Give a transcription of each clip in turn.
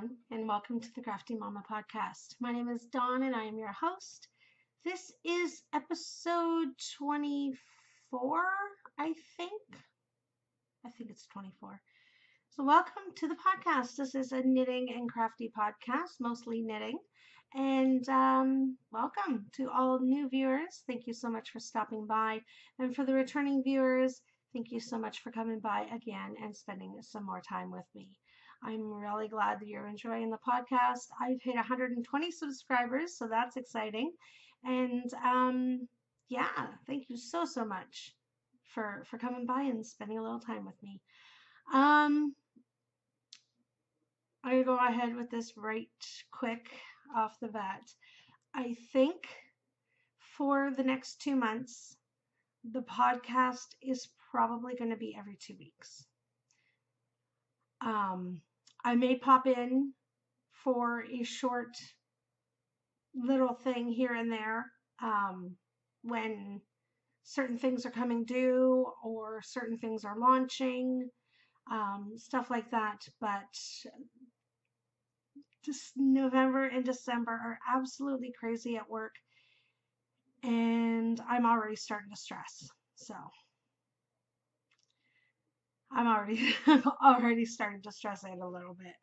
everyone, and welcome to the Crafty Momma podcast. My name is Dawn, and I am your host. This is episode 24, I think. I think it's 24. So, welcome to the podcast. This is a knitting and crafty podcast, mostly knitting. And um, welcome to all new viewers. Thank you so much for stopping by. And for the returning viewers, thank you so much for coming by again and spending some more time with me. I'm really glad that you're enjoying the podcast. I've hit 120 subscribers, so that's exciting. And um, yeah, thank you so so much for for coming by and spending a little time with me. Um, I go ahead with this right quick off the bat. I think for the next two months, the podcast is probably going to be every two weeks. Um, I may pop in for a short little thing here and there um, when certain things are coming due or certain things are launching, um, stuff like that. But just November and December are absolutely crazy at work, and I'm already starting to stress. So. I'm already already starting to stress out a little bit.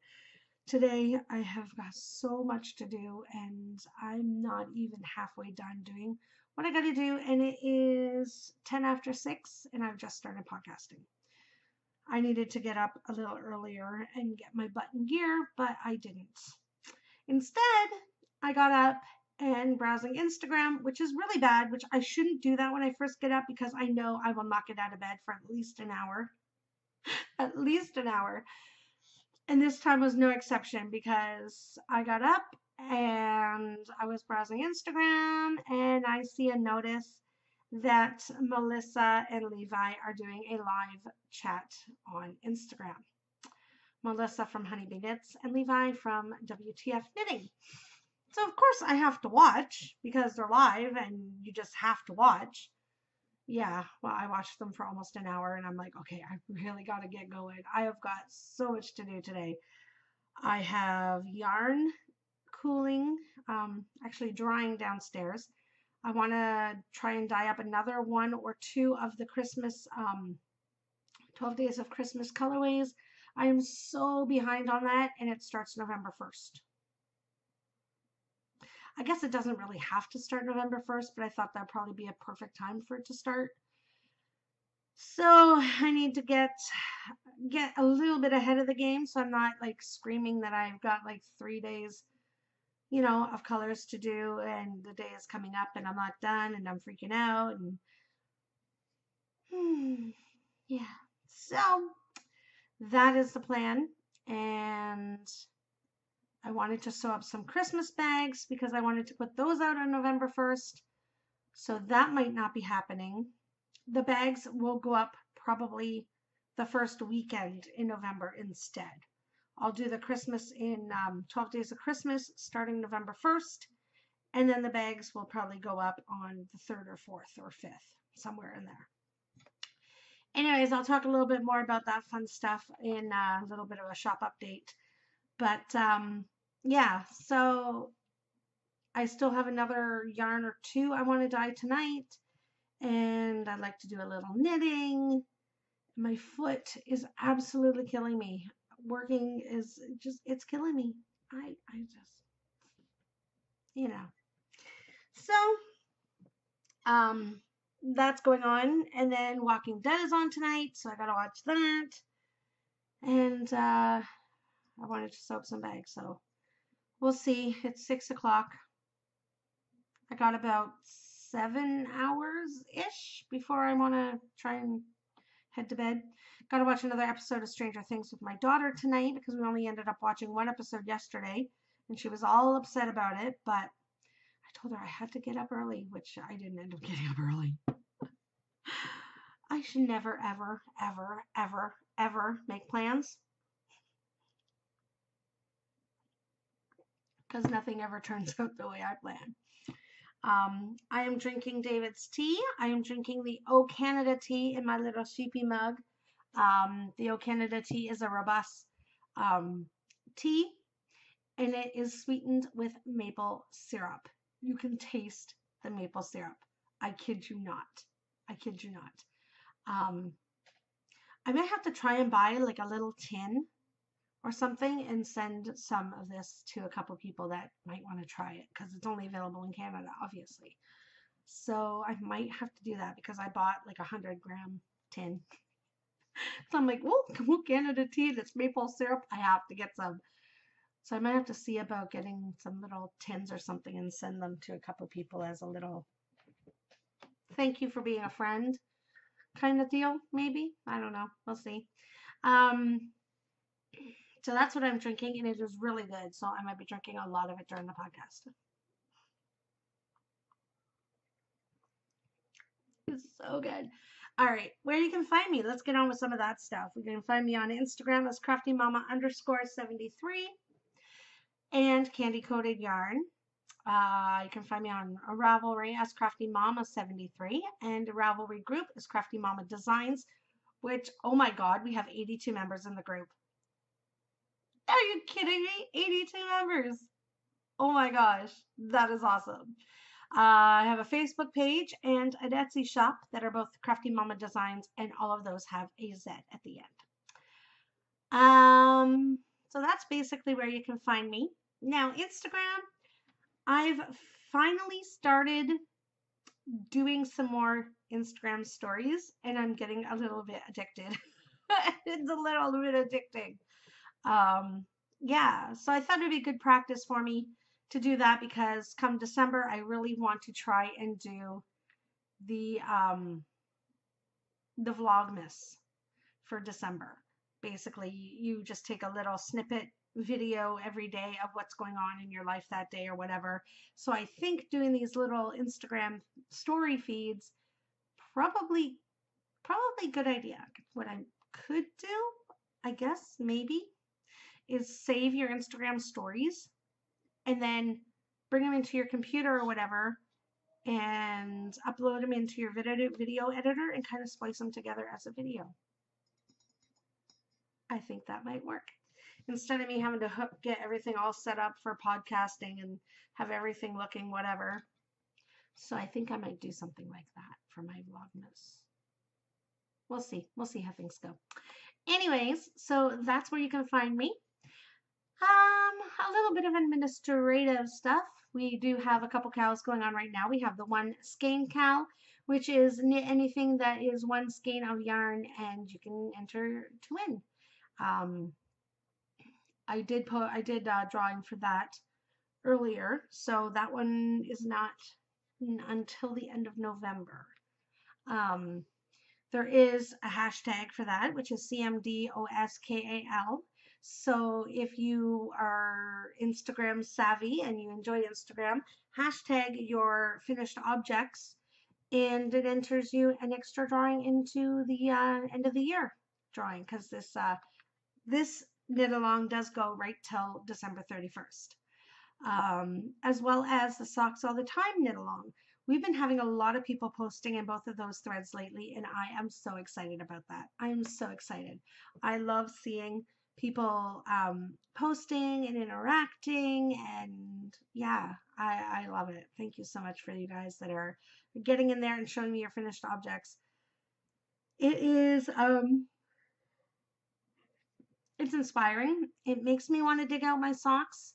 Today I have got so much to do and I'm not even halfway done doing what I got to do and it is 10 after 6 and I've just started podcasting. I needed to get up a little earlier and get my button gear, but I didn't. Instead, I got up and browsing Instagram, which is really bad, which I shouldn't do that when I first get up because I know I will not get out of bed for at least an hour at least an hour. And this time was no exception because I got up and I was browsing Instagram and I see a notice that Melissa and Levi are doing a live chat on Instagram. Melissa from Honeybee Knits and Levi from WTF Knitting. So, of course, I have to watch because they're live and you just have to watch yeah, well, I watched them for almost an hour and I'm like, okay, I really got to get going. I have got so much to do today. I have yarn cooling, um, actually drying downstairs. I want to try and dye up another one or two of the Christmas, um, 12 Days of Christmas colorways. I am so behind on that and it starts November 1st. I guess it doesn't really have to start November 1st, but I thought that'd probably be a perfect time for it to start. So I need to get get a little bit ahead of the game so I'm not like screaming that I've got like three days, you know, of colors to do and the day is coming up and I'm not done and I'm freaking out and hmm, yeah. So that is the plan and I wanted to sew up some Christmas bags because I wanted to put those out on November 1st. So that might not be happening. The bags will go up probably the first weekend in November instead. I'll do the Christmas in um, 12 Days of Christmas starting November 1st. And then the bags will probably go up on the 3rd or 4th or 5th, somewhere in there. Anyways, I'll talk a little bit more about that fun stuff in uh, a little bit of a shop update. But um, yeah, so I still have another yarn or two I want to dye tonight. And I'd like to do a little knitting. My foot is absolutely killing me. Working is just, it's killing me. I, I just, you know. So, um, that's going on. And then Walking Dead is on tonight, so I gotta watch that. And, uh, I wanted to sew up some bags, so we'll see. It's six o'clock. I got about seven hours ish before I want to try and head to bed. Got to watch another episode of Stranger Things with my daughter tonight because we only ended up watching one episode yesterday and she was all upset about it. But I told her I had to get up early, which I didn't end up getting up early. I should never, ever, ever, ever, ever make plans because nothing ever turns out the way I plan. Um, I am drinking David's tea. I am drinking the O Canada tea in my little sheepy mug. Um, the O Canada tea is a robust um, tea. and it is sweetened with maple syrup. You can taste the maple syrup. I kid you not. I kid you not. Um, I might have to try and buy like a little tin or something and send some of this to a couple people that might want to try it because it's only available in Canada, obviously. So I might have to do that because I bought like a hundred gram tin. so I'm like, well, well, Canada tea that's maple syrup. I have to get some. So I might have to see about getting some little tins or something and send them to a couple people as a little thank you for being a friend kind of deal, maybe. I don't know. We'll see. Um, so that's what I'm drinking, and it is really good. So I might be drinking a lot of it during the podcast. It's so good. All right, where you can find me. Let's get on with some of that stuff. You can find me on Instagram as craftymomma underscore 73 and candy coated yarn. Uh, you can find me on Ravelry as Crafty Momma 73 and Ravelry group is Crafty Momma Designz, which, oh my God, we have 82 members in the group. Are you kidding me? 82 members. Oh my gosh, that is awesome. Uh, I have a Facebook page and an Etsy shop that are both Crafty Momma Designz, and all of those have a Z at the end. Um, so that's basically where you can find me. Now, Instagram, I've finally started doing some more Instagram stories, and I'm getting a little bit addicted. it's a little bit addicting. Um, yeah, so I thought it'd be good practice for me to do that because come December, I really want to try and do the um, the Vlogmas for December. Basically, you just take a little snippet video every day of what's going on in your life that day or whatever. So I think doing these little Instagram story feeds probably probably good idea. What I could do, I guess, maybe, is save your Instagram stories and then bring them into your computer or whatever and upload them into your video, video editor and kind of splice them together as a video. I think that might work instead of me having to hook, get everything all set up for podcasting and have everything looking whatever. So I think I might do something like that for my Vlogmas. We'll see. We'll see how things go. Anyways, so that's where you can find me. Um, a little bit of administrative stuff. We do have a couple KALs going on right now. We have the one skein KAL, which is knit anything that is one skein of yarn, and you can enter to win. Um, I did put I did uh, drawing for that earlier, so that one is not until the end of November. Um, there is a hashtag for that, which is CMDOSKAL. So if you are Instagram savvy and you enjoy Instagram, hashtag your finished objects and it enters you an extra drawing into the uh, end of the year drawing because this uh, this knit along does go right till December 31st. Um, as well as the socks all the time knit along. We've been having a lot of people posting in both of those threads lately, and I am so excited about that. I am so excited. I love seeing people um, posting and interacting, and yeah, I, I love it. Thank you so much for you guys that are getting in there and showing me your finished objects. It is um, it's inspiring. It makes me want to dig out my socks,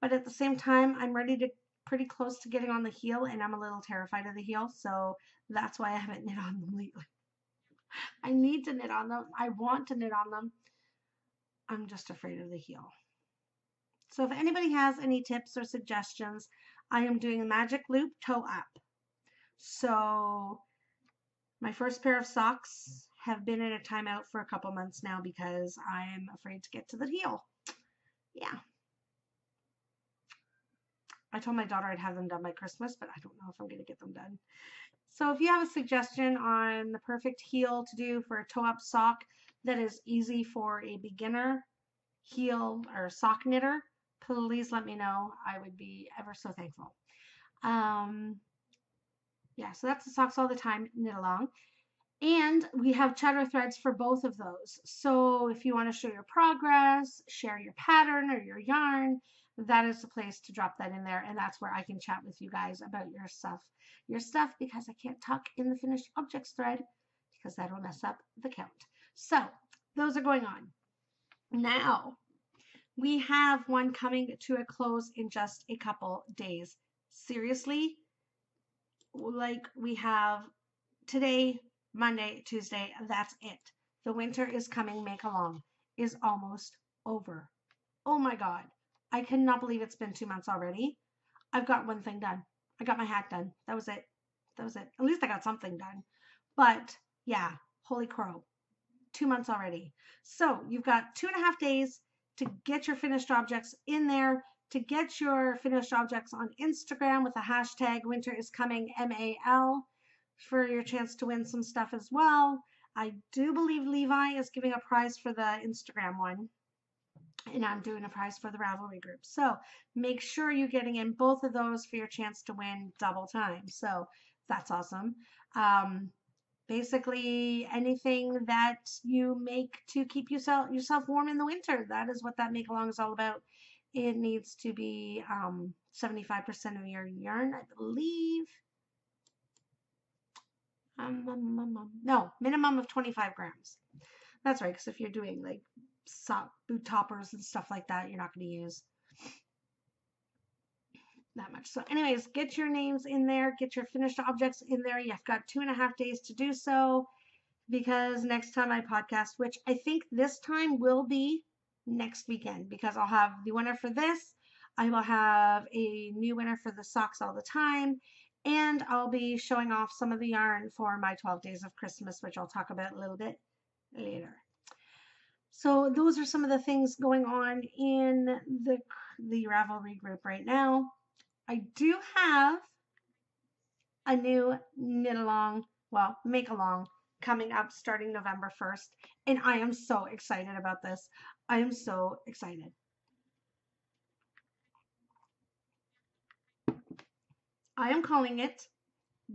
but at the same time, I'm ready to pretty close to getting on the heel, and I'm a little terrified of the heel, so that's why I haven't knit on them lately. I need to knit on them. I want to knit on them. I'm just afraid of the heel. So if anybody has any tips or suggestions, I am doing a magic loop toe up. So my first pair of socks have been in a timeout for a couple months now because I'm afraid to get to the heel. Yeah. I told my daughter I'd have them done by Christmas, but I don't know if I'm going to get them done. So if you have a suggestion on the perfect heel to do for a toe-up sock that is easy for a beginner heel or sock knitter, please let me know. I would be ever so thankful. Um, yeah, so that's the socks all the time knit along. And we have chatter threads for both of those. So if you want to show your progress, share your pattern or your yarn, that is the place to drop that in there. And that's where I can chat with you guys about your stuff, your stuff, because I can't talk in the finished objects thread because that'll mess up the count. So those are going on. Now we have one coming to a close in just a couple days. Seriously, like we have today, Monday, Tuesday, that's it. The winter is coming, make along, is almost over. Oh my God. I cannot believe it's been two months already. I've got one thing done. I got my hat done. That was it. That was it. At least I got something done. But yeah, holy crow. Two months already. So you've got two and a half days to get your finished objects in there, to get your finished objects on Instagram with the hashtag winter is coming MAL for your chance to win some stuff as well. I do believe Levi is giving a prize for the Instagram one and I'm doing a prize for the Ravelry group. So make sure you're getting in both of those for your chance to win double time. So that's awesome. Um, basically, anything that you make to keep yourself yourself warm in the winter. That is what that make along is all about. It needs to be 75% um, of your yarn, I believe. Um, um, um, um, no, minimum of 25 grams. That's right, because if you're doing like sock, boot toppers and stuff like that you're not going to use that much. So anyways, get your names in there, get your finished objects in there. You've got two and a half days to do so because next time I podcast, which I think this time will be next weekend because I'll have the winner for this. I will have a new winner for the socks all the time. And I'll be showing off some of the yarn for my 12 days of Christmas, which I'll talk about a little bit later. So those are some of the things going on in the, the Ravelry group right now. I do have a new knit along, well, make along coming up starting November 1st. And I am so excited about this. I am so excited. I am calling it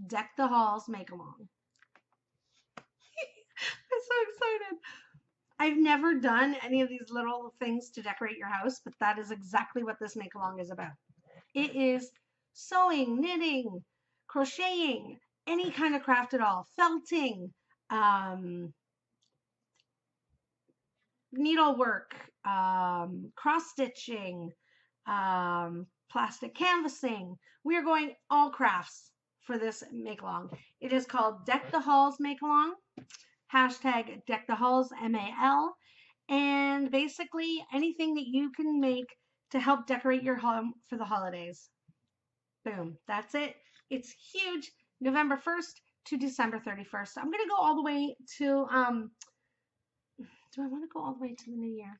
Deck the Halls Make Along. I'm so excited. I've never done any of these little things to decorate your house, but that is exactly what this make along is about. It is sewing, knitting, crocheting, any kind of craft at all, felting, um, needlework, um, cross stitching, um, plastic canvassing. We are going all crafts for this make along. It is called Deck the Halls Make Along hashtag deck the halls MAL, and basically anything that you can make to help decorate your home for the holidays. Boom, that's it. It's huge. November 1st to December 31st. I'm going to go all the way to, um, do I want to go all the way to the new year?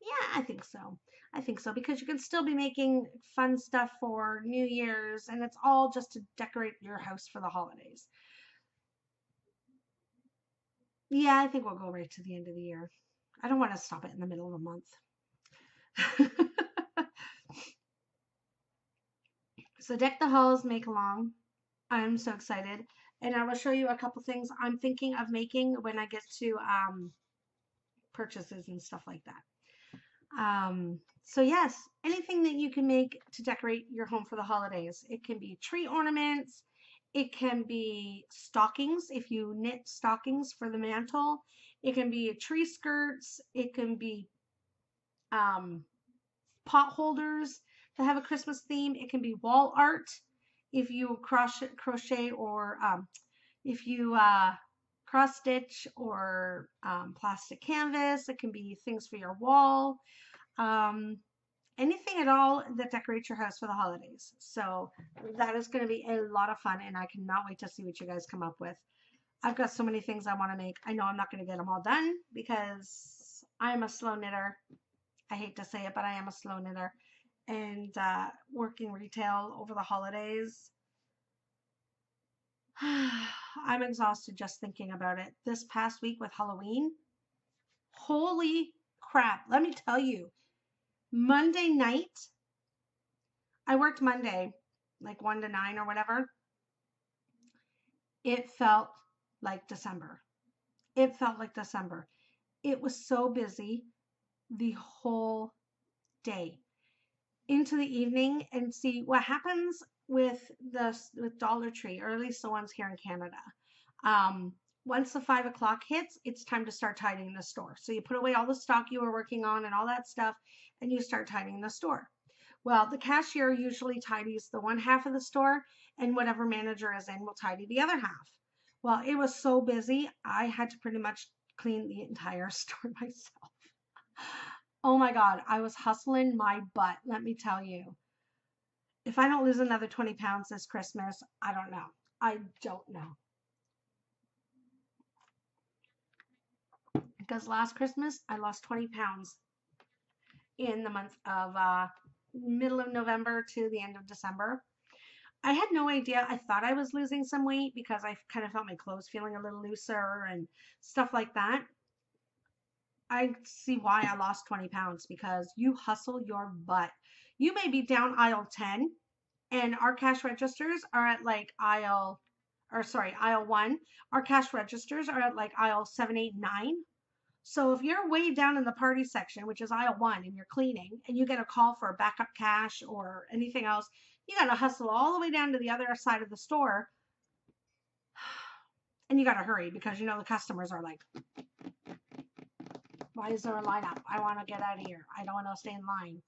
Yeah, I think so. I think so because you can still be making fun stuff for New Year's and it's all just to decorate your house for the holidays. Yeah, I think we'll go right to the end of the year. I don't want to stop it in the middle of a month. so deck the halls, make along. I'm so excited. And I will show you a couple things I'm thinking of making when I get to um, purchases and stuff like that. Um, so yes, anything that you can make to decorate your home for the holidays. It can be tree ornaments. It can be stockings if you knit stockings for the mantle. It can be tree skirts. It can be um, pot holders that have a Christmas theme. It can be wall art if you crochet, crochet or um, if you uh, cross stitch or um, plastic canvas. It can be things for your wall. Um, anything at all that decorates your house for the holidays. So that is going to be a lot of fun and I cannot wait to see what you guys come up with. I've got so many things I want to make. I know I'm not going to get them all done because I'm a slow knitter. I hate to say it, but I am a slow knitter. And uh, working retail over the holidays, I'm exhausted just thinking about it. This past week with Halloween, holy crap. Let me tell you, Monday night, I worked Monday, like 1 to 9 or whatever. it felt like December. It felt like December. It was so busy the whole day into the evening and see what happens with the with Dollar Tree, or at least the ones here in Canada. Um, once the five o'clock hits, it's time to start tidying the store. So you put away all the stock you were working on and all that stuff, and you start tidying the store. Well, the cashier usually tidies the one half of the store, and whatever manager is in will tidy the other half. Well, it was so busy, I had to pretty much clean the entire store myself. Oh my God, I was hustling my butt, let me tell you. If I don't lose another 20 pounds this Christmas, I don't know. I don't know. Because last Christmas, I lost 20 pounds in the month of uh, middle of November to the end of December. I had no idea. I thought I was losing some weight because I kind of felt my clothes feeling a little looser and stuff like that. I see why I lost 20 pounds because you hustle your butt. You may be down aisle 10 and our cash registers are at like aisle, or sorry, aisle 1. Our cash registers are at like aisle 7, 8, 9. So if you're way down in the party section, which is aisle 1, and you're cleaning and you get a call for a backup cash or anything else, you got to hustle all the way down to the other side of the store. And you got to hurry because you know the customers are like, why is there a lineup? I want to get out of here. I don't want to stay in line.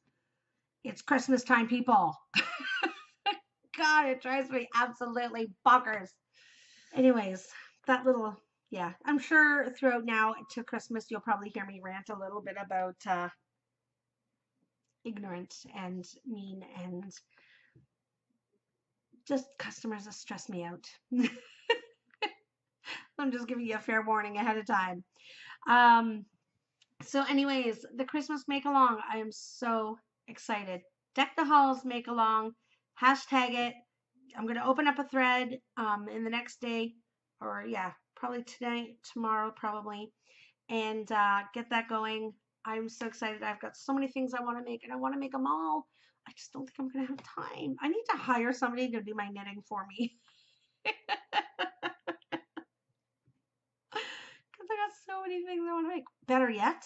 It's Christmas time, people. God, it drives me absolutely bonkers. Anyways, that little, yeah, I'm sure throughout now to Christmas, you'll probably hear me rant a little bit about uh, ignorant and mean and just customers that stress me out. I'm just giving you a fair warning ahead of time. Um, so anyways, the Christmas make along, I am so excited. Deck the halls make along, hashtag it. I'm going to open up a thread um, in the next day, or yeah, probably tonight, tomorrow, probably, and uh, get that going. I'm so excited. I've got so many things I want to make, and I want to make them all. I just don't think I'm going to have time. I need to hire somebody to do my knitting for me. Because I got so many things I want to make. Better yet,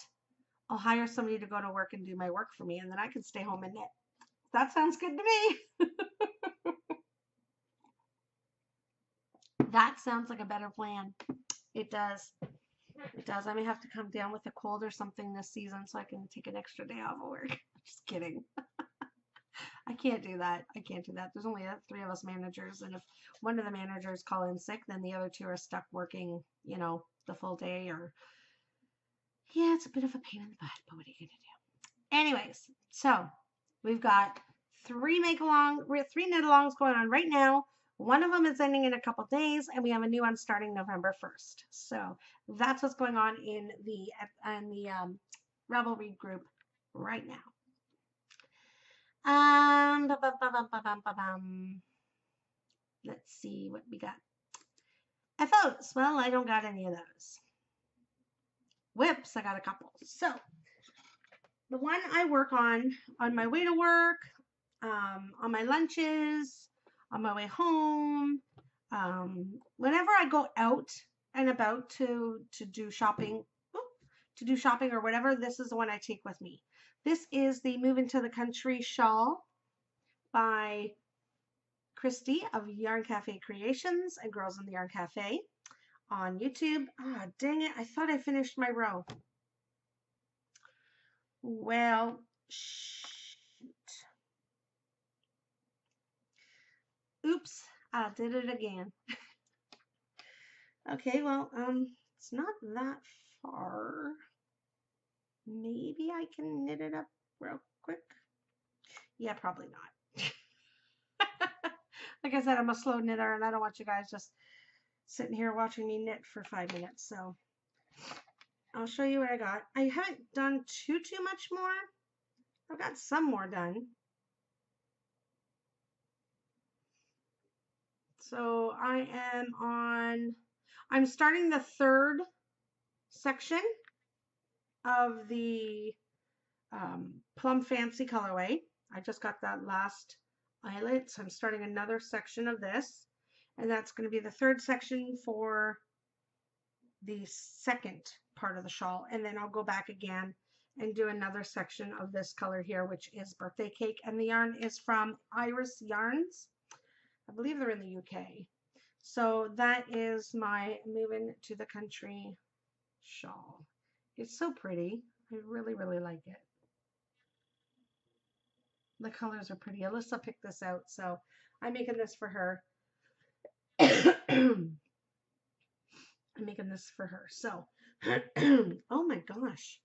I'll hire somebody to go to work and do my work for me, and then I can stay home and knit. That sounds good to me. that sounds like a better plan. It does. It does. I may have to come down with a cold or something this season so I can take an extra day off of work. Just kidding. I can't do that. I can't do that. There's only three of us managers, and if one of the managers call in sick, then the other two are stuck working, you know, the full day or yeah, it's a bit of a pain in the butt, but what are you gonna do? Anyways, so we've got three make along, three knit alongs going on right now. One of them is ending in a couple days, and we have a new one starting November 1st. So that's what's going on in the in the um, Ravelry group right now. Um, ba -ba -ba let's see what we got. FOs. Well, I don't got any of those. WIPs, I got a couple. So, the one I work on on my way to work, um, on my lunches, on my way home, um, whenever I go out and about to to do shopping, to do shopping or whatever, this is the one I take with me. This is the Moving to the Country shawl by Christy of Yarn Cafe Creations and Girls in the Yarn Cafe on YouTube. Ah, oh, dang it. I thought I finished my row. Well, shoot. Oops, I did it again. okay, well, um, it's not that far. Maybe I can knit it up real quick. Yeah, probably not. like I said, I'm a slow knitter and I don't want you guys just sitting here watching me knit for five minutes. So I'll show you what I got. I haven't done too, too much more. I've got some more done. So I am on, I'm starting the third section of the um, Plum Fancy colorway. I just got that last eyelet, so I'm starting another section of this. And that's going to be the third section for the second part of the shawl. And then I'll go back again and do another section of this color here, which is birthday cake. And the yarn is from Iris Yarns. I believe they're in the UK. So that is my moving to the country shawl. It's so pretty. I really, really like it. The colors are pretty. Alyssa picked this out, so I'm making this for her. I'm making this for her. So, oh my gosh.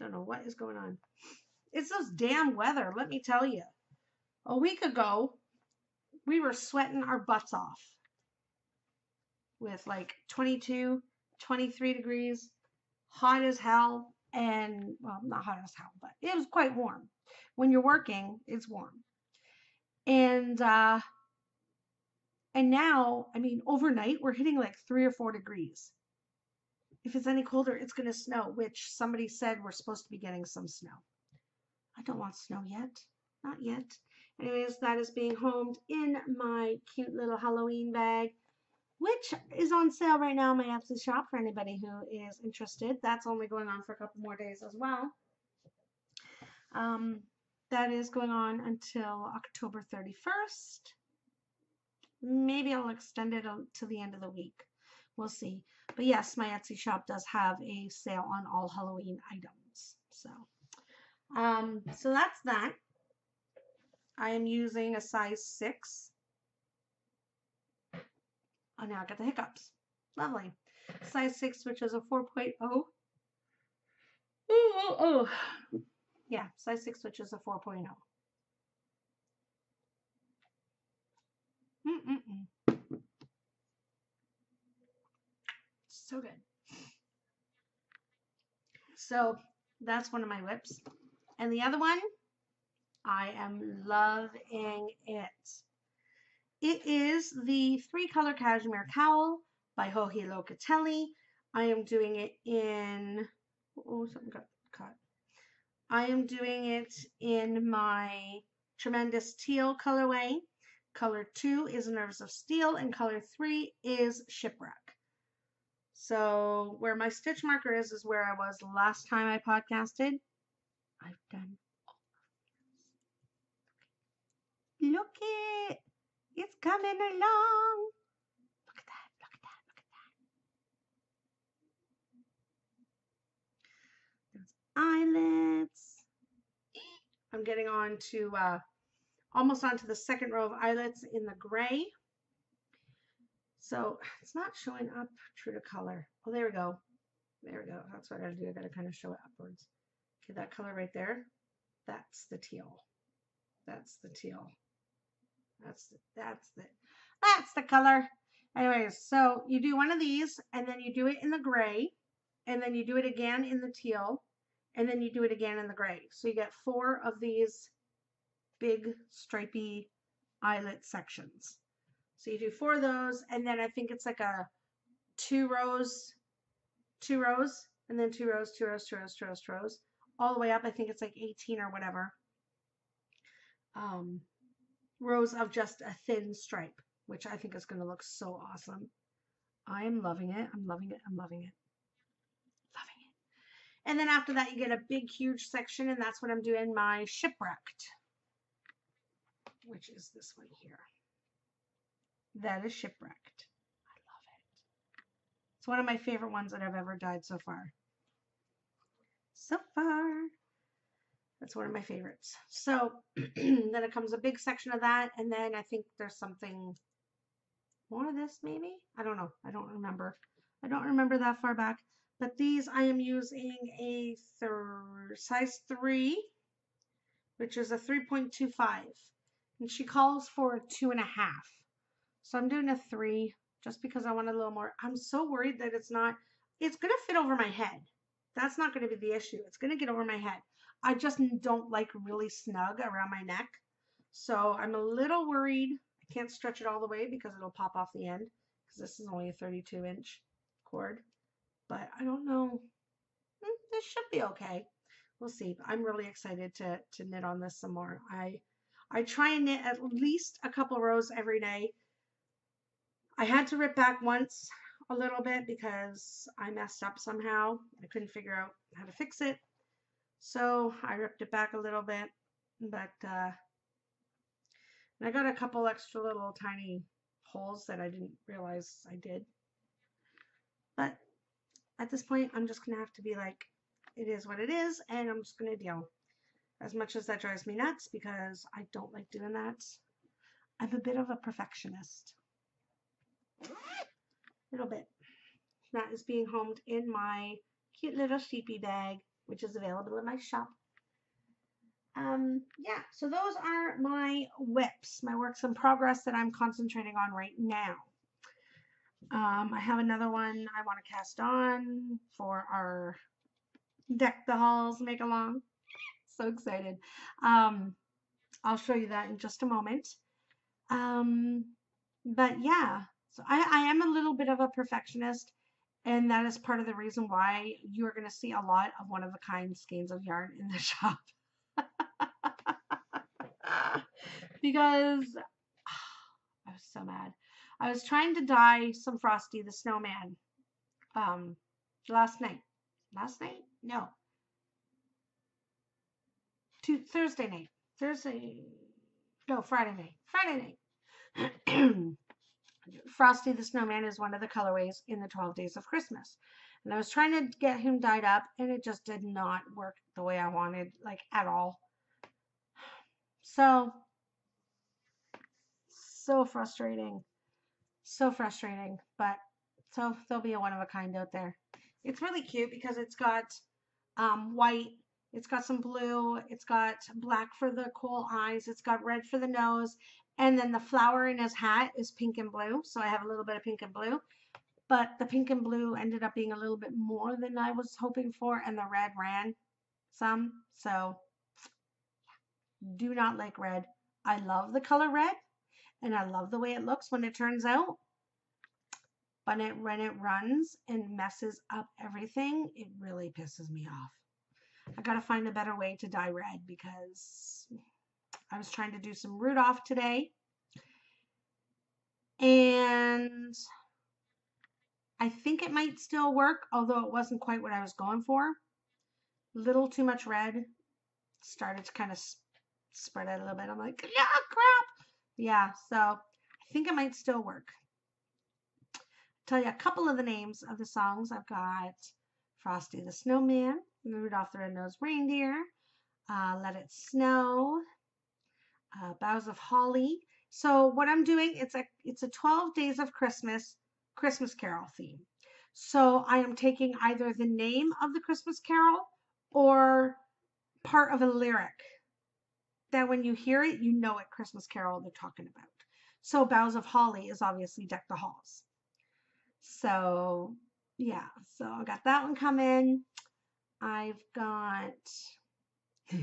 Don't know what is going on. It's those damn weather, let me tell you. A week ago, we were sweating our butts off with like 22, 23 degrees, hot as hell, and well, not hot as hell, but it was quite warm. When you're working, it's warm. And uh and now, I mean, overnight we're hitting like 3 or 4 degrees. If it's any colder, it's going to snow, which somebody said we're supposed to be getting some snow. I don't want snow yet. Not yet. Anyways, that is being homed in my cute little Halloween bag which is on sale right now in my Etsy shop for anybody who is interested. That's only going on for a couple more days as well. Um, that is going on until October 31st. Maybe I'll extend it to the end of the week. We'll see. But yes, my Etsy shop does have a sale on all Halloween items. So, um, so that's that. I am using a size 6 Oh, now I got the hiccups. Lovely. Size 6, which is a 4.0. Oh, oh, oh. Yeah, size 6, which is a 4.0. Mm-mm-mm. So good. So that's one of my WIPs. And the other one, I am loving it. It is the three color cashmere cowl by Joji Locatelli. I am doing it in, oh, something got cut. I am doing it in my Tremendous Teal colorway. Color two is Nerves of Steel, and color three is Shipwreck. So where my stitch marker is, is where I was last time I podcasted. I've done all of Look it. It's coming along. Look at that. Look at that. Look at that. There's eyelets. I'm getting on to uh, almost onto the second row of eyelets in the gray. So it's not showing up true to color. Oh, there we go. There we go. That's what I gotta do. I gotta kind of show it upwards. Okay, that color right there, that's the teal. That's the teal. That's the, that's the that's the color. Anyways, so you do one of these and then you do it in the gray and then you do it again in the teal and then you do it again in the gray. So you get four of these big stripy eyelet sections. So you do four of those and then I think it's like a two rows, two rows, and then two rows, two rows, two rows, two rows, two rows, all the way up. I think it's like 18 or whatever. Um, rows of just a thin stripe, which I think is going to look so awesome. I am loving it. I'm loving it. I'm loving it. Loving it. And then after that, you get a big, huge section, and that's what I'm doing my shipwrecked, which is this one here. That is shipwrecked. I love it. It's one of my favorite ones that I've ever dyed so far. So far. That's one of my favorites. So then it comes a big section of that, and then I think there's something more of this maybe? I don't know. I don't remember. I don't remember that far back. But these I am using a size 3, which is a 3.25. And she calls for a 2.5. So I'm doing a 3 just because I want a little more. I'm so worried that it's not, it's going to fit over my head. That's not going to be the issue. It's going to get over my head. I just don't like really snug around my neck. So I'm a little worried. I can't stretch it all the way because it'll pop off the end because this is only a 32 inch cord. But I don't know. Hmm, this should be okay. We'll see. I'm really excited to, to knit on this some more. I I try and knit at least a couple rows every day. I had to rip back once a little bit because I messed up somehow. I couldn't figure out how to fix it. So I ripped it back a little bit, but uh, I got a couple extra little tiny holes that I didn't realize I did. But at this point, I'm just going to have to be like, it is what it is, and I'm just going to deal. As much as that drives me nuts because I don't like doing that, I'm a bit of a perfectionist. A little bit. That is being homed in my cute little sheepy bag, which is available in my shop. Um, yeah, so those are my WIPs, my works in progress that I'm concentrating on right now. Um, I have another one I want to cast on for our Deck the Halls make along. so excited. Um, I'll show you that in just a moment. Um, but yeah, so I, I am a little bit of a perfectionist, and that is part of the reason why you're going to see a lot of one of a kind skeins of yarn in the shop. because I was so mad. I was trying to dye some Frosty the Snowman um, last night. Last night? No. To Thursday night. Thursday. No, Friday night. Friday night. Frosty the Snowman is one of the colorways in the 12 Days of Christmas. And I was trying to get him dyed up, and it just did not work the way I wanted, like at all. So, so frustrating. So frustrating. But, so there'll be a one of a kind out there. It's really cute because it's got um, white, it's got some blue, it's got black for the coal eyes, it's got red for the nose, and then the flower in his hat is pink and blue. So I have a little bit of pink and blue. But the pink and blue ended up being a little bit more than I was hoping for, and the red ran some. So do not like red. I love the color red, and I love the way it looks when it turns out. But it, when it runs and messes up everything, it really pisses me off. I gotta find a better way to dye red because I was trying to do some Rudolph today. And I think it might still work, although it wasn't quite what I was going for. Little too much red. Started to kind of spread out a little bit. I'm like, yeah, crap. Yeah, so I think it might still work. tell you a couple of the names of the songs. I've got Frosty the Snowman, Rudolph the Red-Nosed Reindeer, uh, Let It Snow, uh, Boughs of Holly. So what I'm doing, it's a it's a 12 Days of Christmas Christmas Carol theme. So I am taking either the name of the Christmas Carol or part of a lyric that when you hear it, you know what Christmas Carol they're talking about. So Boughs of Holly is obviously Deck the Halls. So yeah, so I got that one coming. I've got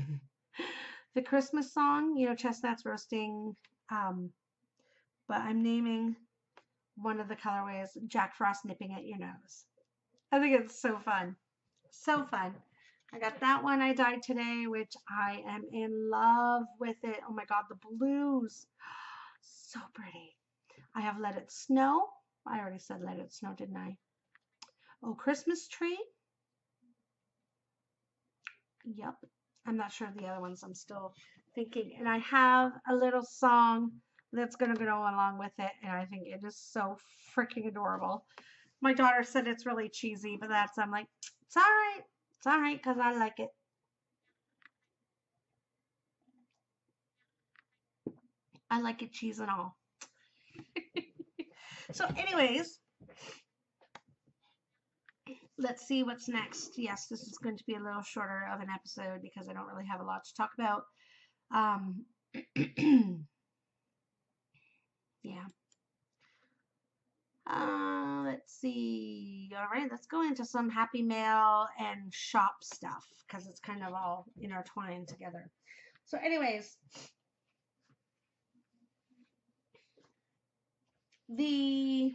the Christmas song, you know, chestnuts roasting. Um, but I'm naming one of the colorways Jack Frost nipping at your nose. I think it's so fun. So fun. I got that one I dyed today, which I am in love with it. Oh my god, the blues. So pretty. I have Let It Snow. I already said Let It Snow, didn't I? Oh, Christmas Tree. Yep. I'm not sure of the other ones. I'm still thinking. And I have a little song that's going to go along with it. And I think it is so freaking adorable. My daughter said it's really cheesy, but that's, I'm like, it's all right. It's all right because I like it. I like it cheese and all. so anyways, let's see what's next. Yes, this is going to be a little shorter of an episode because I don't really have a lot to talk about. Um, yeah. Uh, let's see. All right, let's go into some happy mail and shop stuff because it's kind of all intertwined together. So, anyways, the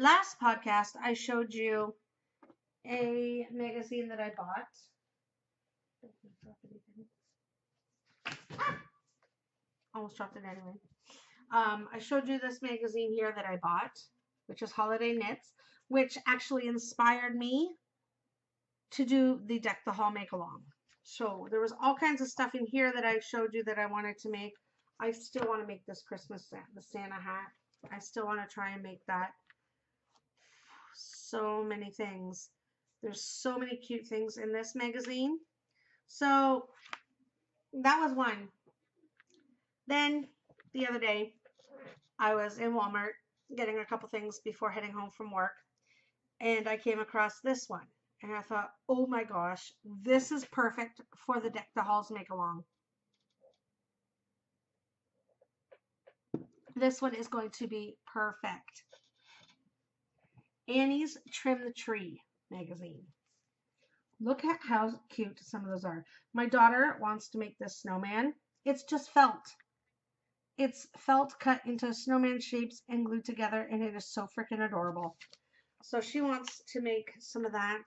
last podcast, I showed you a magazine that I bought. Almost dropped it anyway. Um, I showed you this magazine here that I bought, which is Holiday Knits, which actually inspired me to do the Deck the Hall make along. So there was all kinds of stuff in here that I showed you that I wanted to make. I still want to make this Christmas the Santa hat. I still want to try and make that. So many things. There's so many cute things in this magazine. So that was one. Then the other day, I was in Walmart getting a couple things before heading home from work, and I came across this one. And I thought, oh my gosh, this is perfect for the Deck the Halls make along. This one is going to be perfect. Annie's Trim the Tree magazine. Look at how cute some of those are. My daughter wants to make this snowman. It's just felt. It's felt cut into snowman shapes and glued together, and it is so freaking adorable. So she wants to make some of that.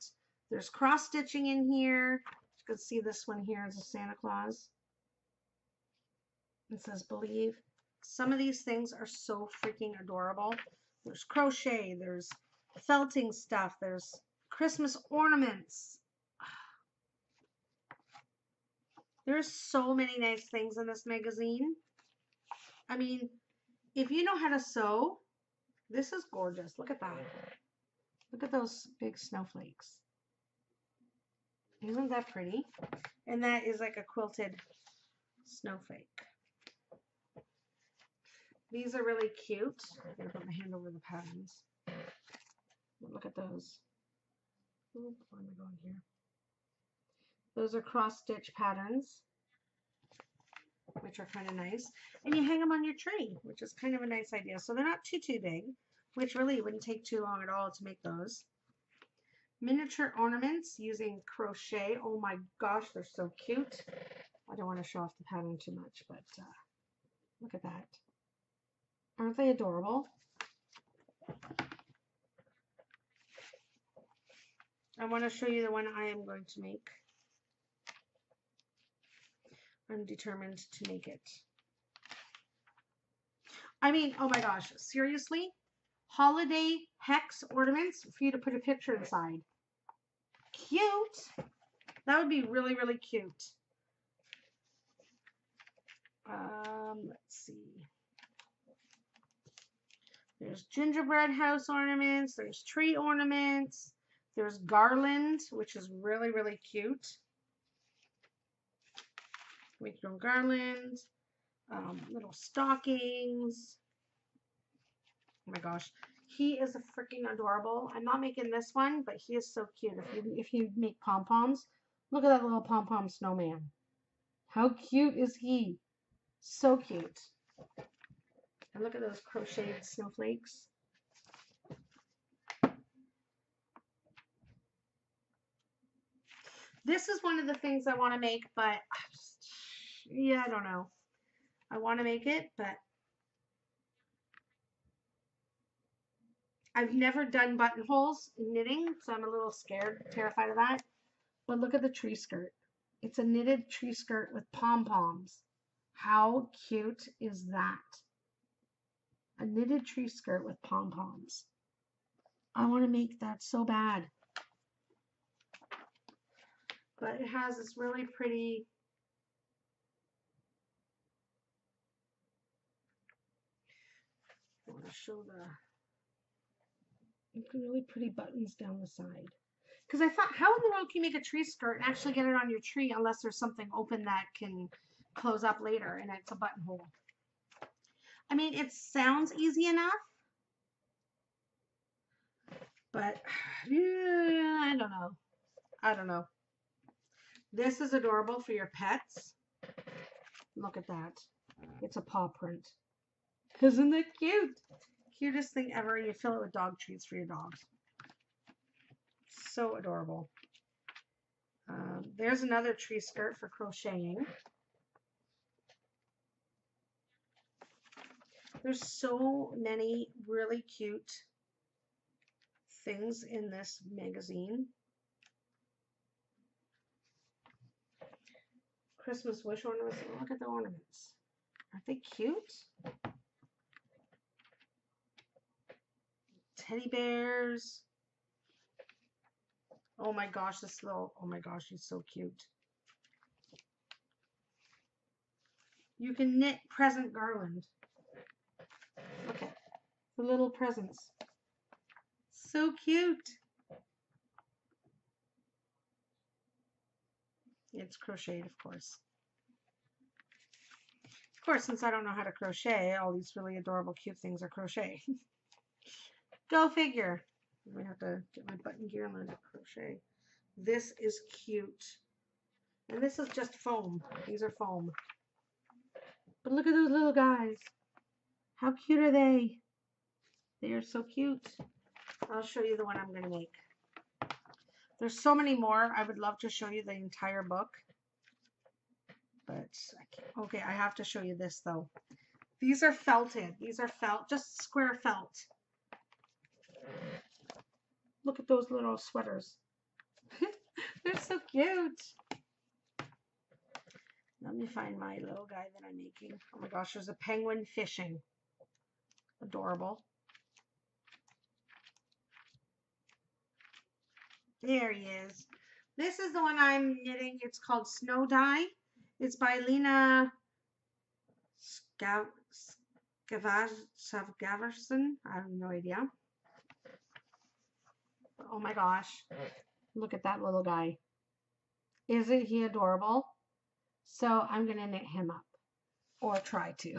There's cross stitching in here. You can see this one here is a Santa Claus. It says believe. Some of these things are so freaking adorable. There's crochet, there's felting stuff, there's Christmas ornaments. There's so many nice things in this magazine. I mean, if you know how to sew, this is gorgeous. Look at that. Look at those big snowflakes. Isn't that pretty? And that is like a quilted snowflake. These are really cute. I'm going to put my hand over the patterns. Look at those. Ooh, where am I going here? Those are cross stitch patterns, which are kind of nice. And you hang them on your tree, which is kind of a nice idea. So they're not too, too big, which really wouldn't take too long at all to make those. Miniature ornaments using crochet. Oh my gosh, they're so cute. I don't want to show off the pattern too much, but uh, look at that. Aren't they adorable? I want to show you the one I am going to make. I'm determined to make it. I mean, oh my gosh, seriously? Holiday hex ornaments for you to put a picture inside. Cute. That would be really, really cute. Um, let's see. There's gingerbread house ornaments. There's tree ornaments. There's garland, which is really, really cute. Make your own garland. Um, little stockings. Oh my gosh. He is a freaking adorable. I'm not making this one, but he is so cute. If you, if you make pom-poms, look at that little pom-pom snowman. How cute is he? So cute. And look at those crocheted snowflakes. This is one of the things I want to make, but yeah, I don't know. I want to make it, but I've never done buttonholes in knitting, so I'm a little scared, terrified of that. But look at the tree skirt. It's a knitted tree skirt with pom-poms. How cute is that? A knitted tree skirt with pom-poms. I want to make that so bad. But it has this really pretty I want to show the really pretty buttons down the side. Because I thought, how in the world can you make a tree skirt and actually get it on your tree unless there's something open that can close up later and it's a buttonhole? I mean, it sounds easy enough, but yeah, I don't know. I don't know. This is adorable for your pets. Look at that. It's a paw print. Isn't that cute? Cutest thing ever. You fill it with dog treats for your dogs. So adorable. Um, there's another tree skirt for crocheting. There's so many really cute things in this magazine. Christmas wish ornaments. Look at the ornaments. Aren't they cute? Teddy bears. Oh my gosh, this little, oh my gosh, she's so cute. You can knit present garland. Look at the little presents. So cute. It's crocheted, of course. Of course, since I don't know how to crochet, all these really adorable, cute things are crochet. Go figure. I'm going to have to get my button gear and learn to crochet. This is cute. And this is just foam. These are foam. But look at those little guys. How cute are they? They are so cute. I'll show you the one I'm going to make. There's so many more. I would love to show you the entire book. But, I okay, I have to show you this though. These are felted. These are felt, just square felt. Look at those little sweaters. They're so cute. Let me find my little guy that I'm making. Oh my gosh, there's a penguin fishing. Adorable. There he is. This is the one I'm knitting. It's called Snow Dye. It's by Lena Scav Savgaverson. I have no idea. Oh my gosh. Look at that little guy. Isn't he adorable? So I'm going to knit him up. Or try to.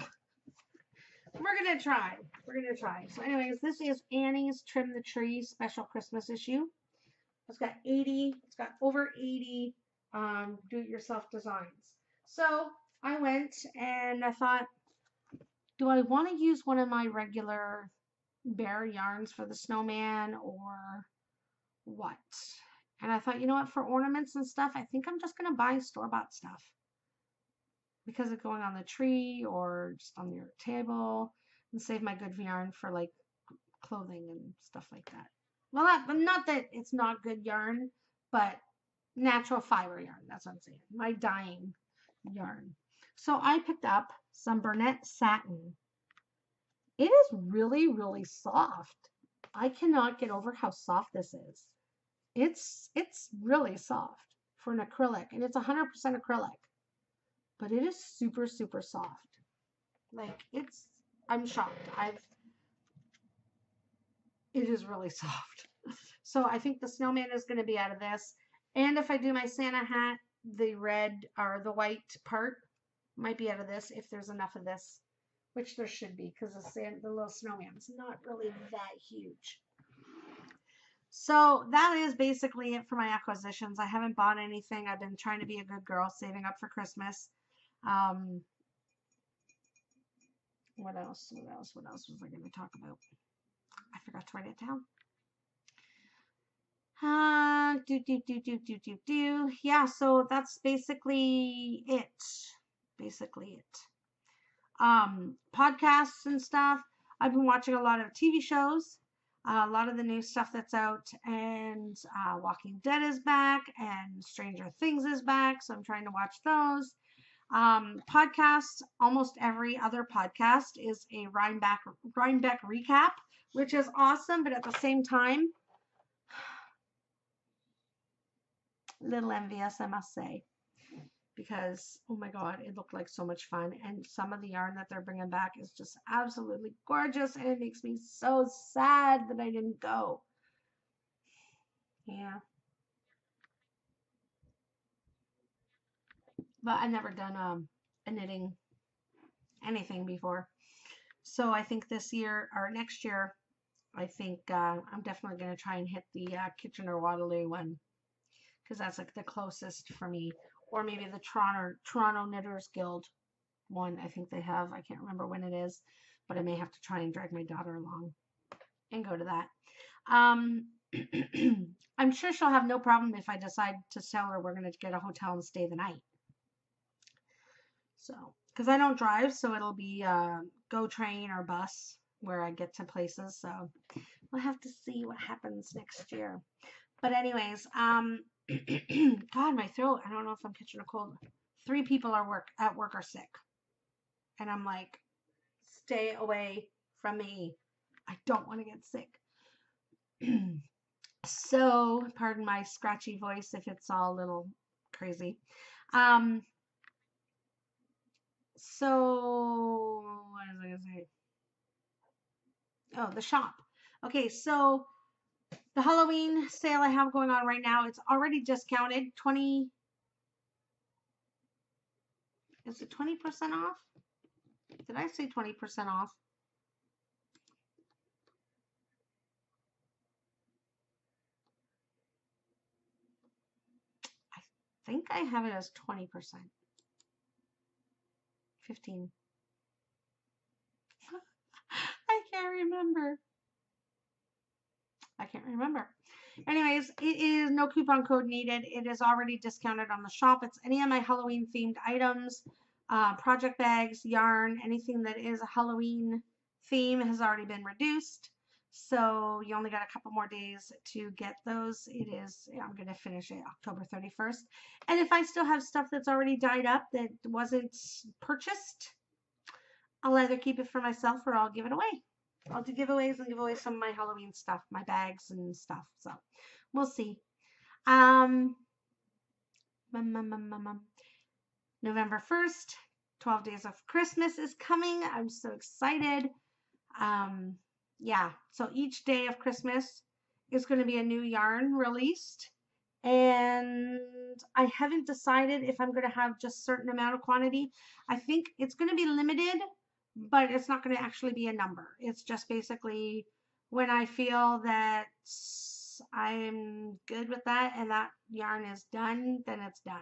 We're going to try. We're going to try. So anyways, this is Annie's Trim the Tree special Christmas issue. It's got 80, it's got over 80 um, do-it-yourself designs. So I went and I thought, do I want to use one of my regular bare yarns for the snowman or what? And I thought, you know what, for ornaments and stuff, I think I'm just going to buy store-bought stuff. Because of going on the tree or just on your table and save my good yarn for like clothing and stuff like that. Well, not, not that it's not good yarn, but natural fiber yarn. That's what I'm saying. My dyeing yarn. So I picked up some Bernat satin. It is really, really soft. I cannot get over how soft this is. It's it's really soft for an acrylic, and it's 100% acrylic, but it is super, super soft. Like it's, I'm shocked. I've, it is really soft. So I think the snowman is going to be out of this. And if I do my Santa hat, the red or the white part might be out of this if there's enough of this, which there should be because the, the little snowman's not really that huge. So that is basically it for my acquisitions. I haven't bought anything. I've been trying to be a good girl, saving up for Christmas. Um, what else? What else? What else was I going to talk about? I forgot to write it down. Uh, do, do, do, do, do, do, do. Yeah, so that's basically it. Basically it. Um, podcasts and stuff. I've been watching a lot of TV shows, uh, a lot of the new stuff that's out, and uh, Walking Dead is back, and Stranger Things is back, so I'm trying to watch those. Um, podcasts, almost every other podcast is a Rhinebeck, Rhinebeck recap, which is awesome, but at the same time, a little envious, I must say. Because, oh my god, it looked like so much fun. And some of the yarn that they're bringing back is just absolutely gorgeous. And it makes me so sad that I didn't go. Yeah. But I've never done um, a knitting anything before. So I think this year, or next year, I think uh, I'm definitely going to try and hit the uh, Kitchener-Waterloo one because that's like the closest for me. Or maybe the Toronto Toronto Knitters Guild one. I think they have. I can't remember when it is, but I may have to try and drag my daughter along and go to that. Um, I'm sure she'll have no problem if I decide to tell her we're going to get a hotel and stay the night. So, because I don't drive, so it'll be uh, GO train or bus where I get to places. So we'll have to see what happens next year. But anyways, um, God, my throat. I don't know if I'm catching a cold. Three people are work at work are sick. And I'm like, stay away from me. I don't want to get sick. so, pardon my scratchy voice if it's all a little crazy. Um, so, what was I going to say? Oh, the shop. Okay, so the Halloween sale I have going on right now, it's already discounted. 20, is it 20% off? Did I say 20% off? I think I have it as 20%. 15. I can't remember. I can't remember. Anyways, it is no coupon code needed. It is already discounted on the shop. It's any of my Halloween themed items, uh, project bags, yarn, anything that is a Halloween theme has already been reduced. So you only got a couple more days to get those. It is, I'm going to finish it October 31st. And if I still have stuff that's already dyed up that wasn't purchased, I'll either keep it for myself or I'll give it away. I'll do giveaways and give away some of my Halloween stuff, my bags and stuff. So we'll see. Um, November 1st, 12 Days of Christmas is coming. I'm so excited. Um, yeah, so each day of Christmas is going to be a new yarn released. And I haven't decided if I'm going to have just certain amount of quantity. I think it's going to be limited but it's not going to actually be a number. It's just basically when I feel that I'm good with that and that yarn is done, then it's done.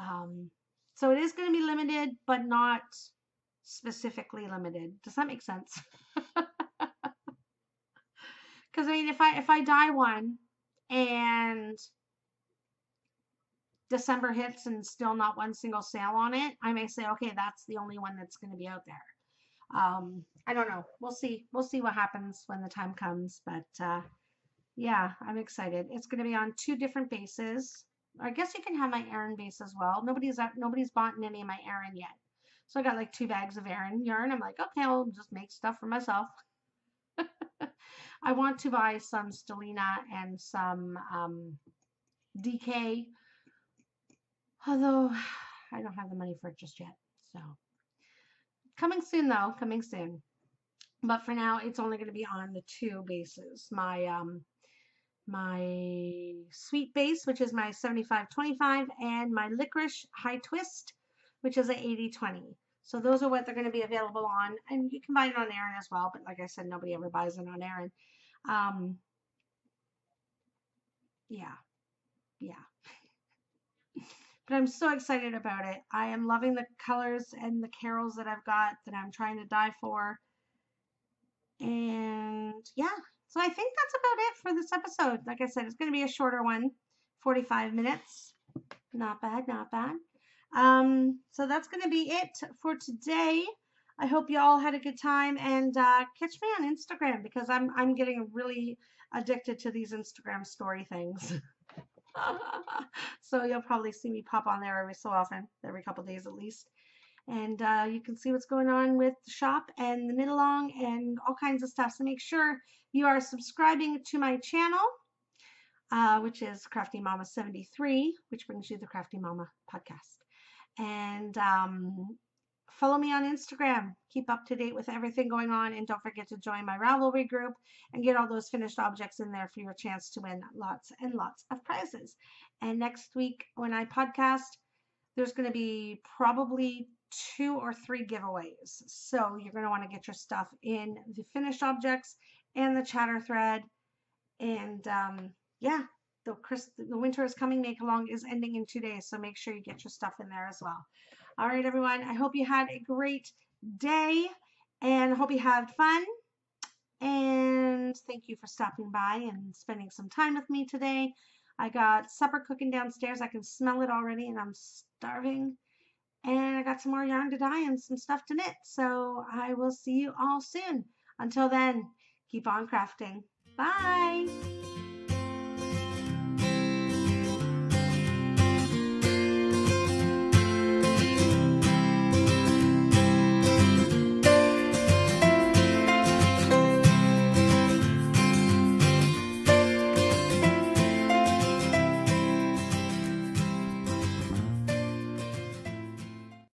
Um, so it is going to be limited, but not specifically limited. Does that make sense? Because I mean, if I if I dye one and December hits and still not one single sale on it, I may say, okay, that's the only one that's going to be out there. Um, I don't know. We'll see. We'll see what happens when the time comes. But uh, yeah, I'm excited. It's going to be on two different bases. I guess you can have my Aran base as well. Nobody's nobody's bought any of my Aran yet. So I got like two bags of Aran yarn. I'm like, okay, I'll just make stuff for myself. I want to buy some Stellina and some um, DK Although I don't have the money for it just yet. So coming soon though, coming soon. But for now, it's only going to be on the two bases. My um, my sweet base, which is my 75-25, and my licorice high twist, which is a 80-20. So those are what they're going to be available on. And you can buy it on Aran as well. But like I said, nobody ever buys it on Aran. Um, yeah. Yeah. But I'm so excited about it. I am loving the colors and the carols that I've got that I'm trying to dye for. And yeah, so I think that's about it for this episode. Like I said, it's going to be a shorter one, 45 minutes. Not bad, not bad. Um, so that's going to be it for today. I hope you all had a good time and uh, catch me on Instagram because I'm I'm getting really addicted to these Instagram story things. so you'll probably see me pop on there every so often, every couple days at least. And uh, you can see what's going on with the shop and the knit along and all kinds of stuff. So make sure you are subscribing to my channel, uh, which is Crafty Momma 73, which brings you the Crafty Momma podcast. And um, Follow me on Instagram. Keep up to date with everything going on. And don't forget to join my Ravelry group and get all those finished objects in there for your chance to win lots and lots of prizes. And next week, when I podcast, there's going to be probably two or three giveaways. So you're going to want to get your stuff in the finished objects and the chatter thread. And um, yeah, the, Chris, the winter is coming. Make along is ending in two days. So make sure you get your stuff in there as well. All right, everyone. I hope you had a great day and I hope you had fun. And thank you for stopping by and spending some time with me today. I got supper cooking downstairs. I can smell it already and I'm starving. And I got some more yarn to dye and some stuff to knit. So I will see you all soon. Until then, keep on crafting. Bye.